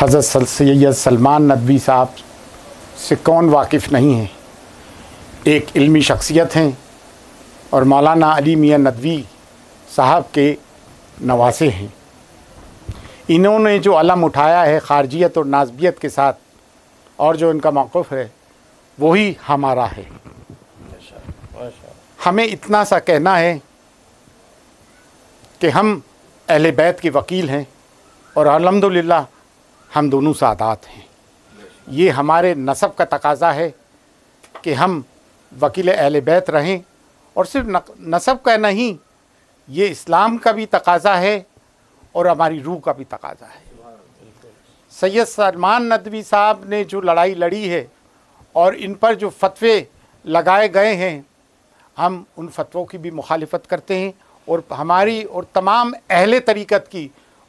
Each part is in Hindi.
हज़रत सैद सलमान नदवी साहब से कौन वाकिफ़ नहीं है? एक इल्मी शख्सियत हैं और मौलाना अली मियाँ नदवी साहब के नवासे हैं। इन्होंने जो अलम उठाया है खारजियत और नाजबियत के साथ और जो इनका मौक़ है, वही हमारा है। हमें इतना सा कहना है कि हम अहल बैत के वकील हैं और अलहमदिल्ला हम दोनों सादात हैं। ये हमारे नसब का तकाजा है कि हम वकील अहल बैत रहें और सिर्फ़ नसब का नहीं, ये इस्लाम का भी तकाजा है और हमारी रूह का भी तकाजा है। सैयद सलमान नदवी साहब ने जो लड़ाई लड़ी है और इन पर जो फतवे लगाए गए हैं, हम उन फतवों की भी मुखालफत करते हैं और हमारी और तमाम अहल तरीक़त की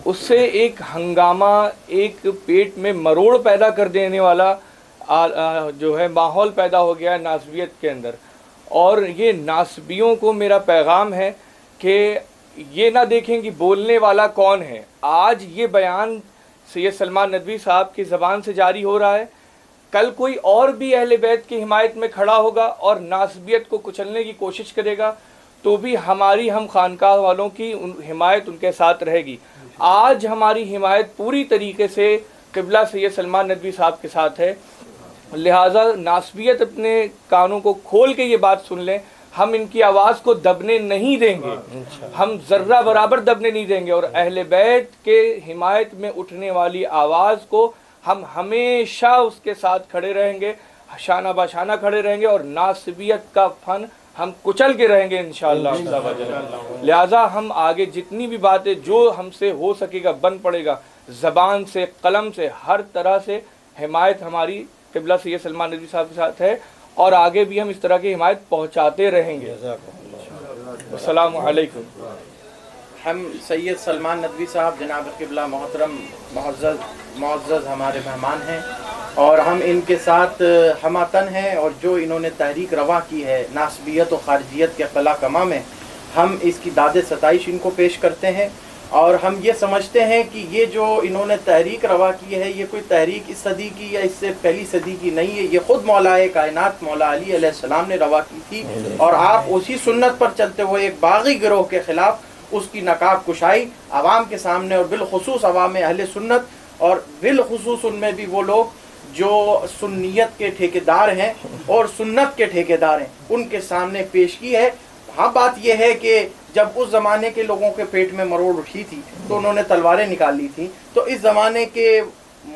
उससे एक हंगामा एक पेट में मरोड़ पैदा कर देने वाला आ, आ, जो है माहौल पैदा हो गया है नासबियत के अंदर। और ये नासबियों को मेरा पैगाम है कि ये ना देखें कि बोलने वाला कौन है। आज ये बयान सैद सलमान नदवी साहब की ज़बान से जारी हो रहा है। कल कोई और भी अहल बैत की हिमायत में खड़ा होगा और नासबियत को कुचलने की कोशिश करेगा तो भी हमारी हम खानका वालों की उन हिमायत उनके साथ रहेगी। आज हमारी हिमायत पूरी तरीके से किबला सैद सलमान नदवी साहब के साथ है। लिहाजा नासबियत अपने कानों को खोल के ये बात सुन लें। हम इनकी आवाज़ को दबने नहीं देंगे। हम ज़र्रा बराबर दबने नहीं देंगे और अहल बैत के हिमायत में उठने वाली आवाज़ को हम हमेशा उसके साथ खड़े रहेंगे, शाना बाशाना खड़े रहेंगे और नासबियत का फन हम कुचल के रहेंगे इन लिहाजा हम आगे जितनी भी बातें जो हमसे हो सकेगा बन पड़ेगा ज़बान से कलम से हर तरह से हिमायत हमारी किबला सैद सलमान नदी साहब के साथ है और आगे भी हम इस तरह की हिमायत पहुँचाते रहेंगे। असलकुम हम सैयद सलमान नदवी साहब जनाब किबला मोहतरम मुआज़ हमारे मेहमान हैं। और हम इनके साथ हमातन हैं और जो इन्होंने तहरीक रवा की है, नासबियत और खारजियत के खला कमा में, हम इसकी दाद सतश इनको पेश करते हैं। और हम ये समझते हैं कि ये जो इन्होंने तहरीक रवा की है, ये कोई तहरीक इस सदी की या इससे पहली सदी की नहीं है। ये खुद मौलाए कायनात मौला अली सलाम ने रवा की थी। और आप उसी सुन्नत पर चलते हुए एक बागी गिरोह के ख़िलाफ़ उसकी नकाब कुशाई आवाम के सामने और बिलखसूस अवाम अहल सुन्नत और बिलखसूस उनमें भी वो लोग जो सुन्नीत के ठेकेदार हैं और सुन्नत के ठेकेदार हैं उनके सामने पेश की है। हाँ बात यह है कि जब उस ज़माने के लोगों के पेट में मरोड़ उठी थी तो उन्होंने तलवारें निकाल ली थी तो इस ज़माने के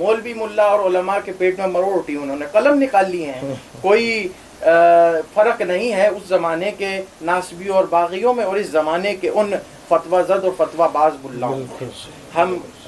मौलवी मुल्ला और उलमा के पेट में मरोड़ उठी उन्होंने कलम निकाल लिए हैं। कोई फ़र्क नहीं है उस ज़माने के नासबी और बागियों में और इस ज़माने के उन फतवा जद और फतवा बाज बुल्ला हम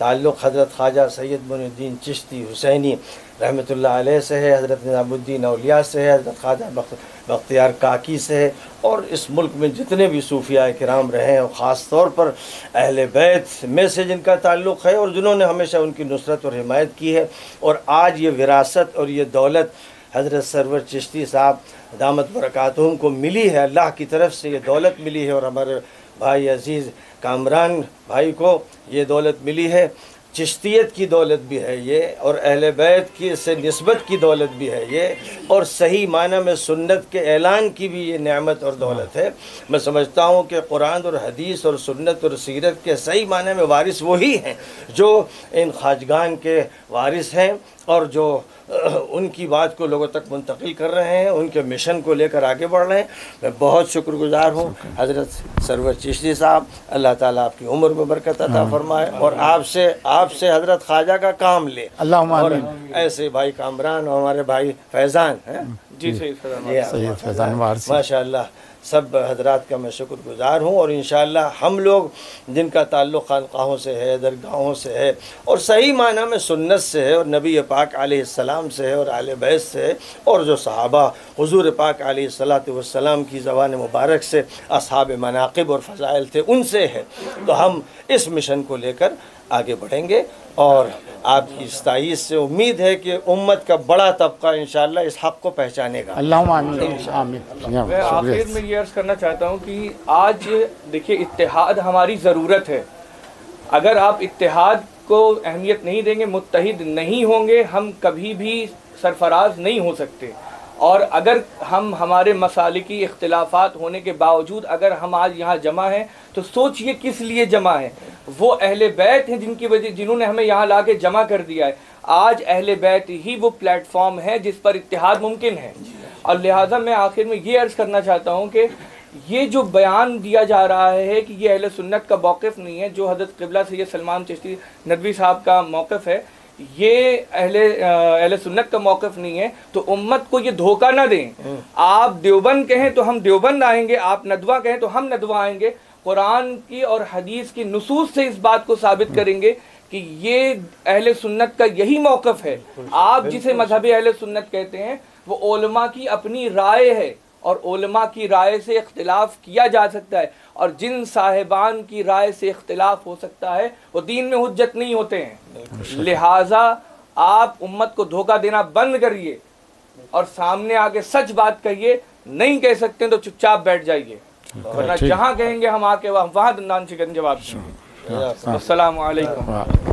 ताल्लुक़ हज़रत ख्वाजा सैयद मुनुद्दीन चिश्ती हुसैनी रहमत से है, हज़रत निज़ामुद्दीन अलिया से है, हज़रत ख्वाजा बख्तियार काकी से है और इस मुल्क में जितने भी सूफिया कराम रहे हैं और ख़ास तौर पर अहल बैत में से जिनका ताल्लुक़ है और जिन्होंने हमेशा उनकी नुसरत और हिमायत की है और आज ये विरासत और ये दौलत हज़रत सरवर चिश्ती साहब, दामद बरक़ातूम को मिली है, अल्लाह की तरफ़ से ये दौलत मिली है और हमारे भाई अज़ीज़ कामरान भाई को ये दौलत मिली है। चिश्तियत की दौलत भी है ये और अहल बैत की से नस्बत की दौलत भी है ये और सही माना में सुन्नत के ऐलान की भी ये नेमत और दौलत है। मैं समझता हूँ कि कुरान और हदीस और सुन्नत और सीरत के सही माने में वारिस वही हैं जो इन खाजगान के वारिस हैं। और जो उनकी बात को लोगों तक मुंतकिल कर रहे हैं उनके मिशन को लेकर आगे बढ़ रहे हैं। मैं बहुत शुक्रगुजार हूँ हज़रत सरवर चिश्ती साहब अल्लाह ताला आपकी उम्र में बरकत अता फरमाए और आपसे आपसे हज़रत ख्वाजा का काम ले। और ऐसे भाई कामरान और हमारे भाई फैज़ान हैं। जी सही फैज़ान माशाल्लाह। सब हजरात का मैं शुक्रगुजार हूँ और इन हम लोग जिनका ताल्लुक़ खानकाहों से है, दरगाहों से है और सही माना में सुन्नत से है और नबी पाक अलैहिस्सलाम से है और आल बैत से है और जो सहाबा हजूर पाक अलैहिस्सलाम की ज़बान मुबारक से, असहाब मनाकब और फ़ज़ाइल थे, उनसे है। तो हम इस मिशन को लेकर आगे बढ़ेंगे। और आपकी इस्ताईस से उम्मीद है कि उम्मत का बड़ा तबका इंशाल्लाह इस हक़ को पहचानेगा। आमीन। मैं आखिर में ये अर्ज़ करना चाहता हूँ कि आज देखिए इतिहाद हमारी ज़रूरत है। अगर आप इतिहाद को अहमियत नहीं देंगे मुतहद नहीं होंगे हम कभी भी सरफराज नहीं हो सकते। और अगर हम हमारे मसालिकी इख्तलाफात होने के बावजूद अगर हम आज यहाँ जमा हैं तो सोचिए किस लिए जमा है। वो अहले बैत हैं जिनकी वजह जिन्होंने हमें यहाँ ला के जमा कर दिया है। आज अहले बैत ही वो प्लेटफॉर्म है जिस पर इतिहाद मुमकिन है। और लिहाजा मैं आखिर में ये अर्ज़ करना चाहता हूँ कि ये जो बयान दिया जा रहा है कि ये अहले सुन्नत का मौक़ नहीं है जो हज़रत क़िबला सैद सलमान चिश्ती नदवी साहब का मौक़ है ये अहले अहले सुन्नत का मौक़ नहीं है तो उम्मत को ये धोखा ना दें। आप देवबंद कहें तो हम देवबंद आएँगे आप नदवा कहें तो हम नदवा आएँगे। कुरान की और हदीस की नसूस से इस बात को साबित करेंगे कि ये अहल सुन्नत का यही मौक़ है। आप जिसे मजहबी अहल सुन्नत कहते हैं वो ओलमा की अपनी राय है और ओलमा की राय से इख्तिलाफ किया जा सकता है और जिन साहिबान की राय से इख्तिलाफ हो सकता है वो दीन में हुज्जत नहीं होते हैं। लिहाजा आप उम्मत को धोखा देना बंद करिए और सामने आके सच बात कहिए नहीं कह सकते तो चुपचाप बैठ जाइए। वरना जहाँ कहेंगे हम आके वहाँ वहाँ दंदान शिकन जवाब देंगे। अस्सलाम वालेकुम वाह